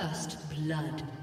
First blood.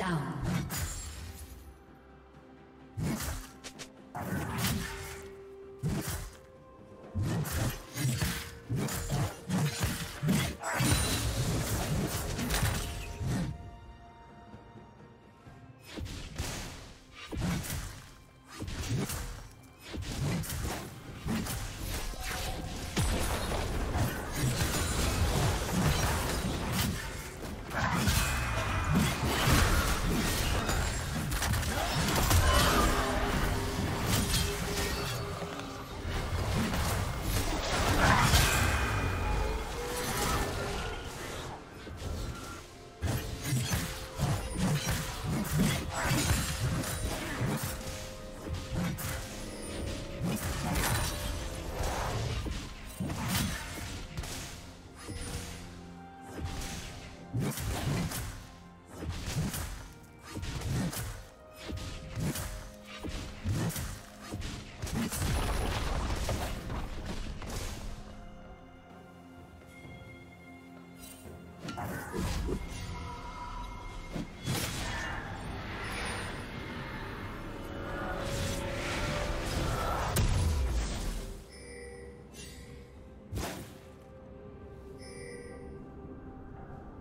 Down.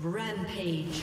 Rampage.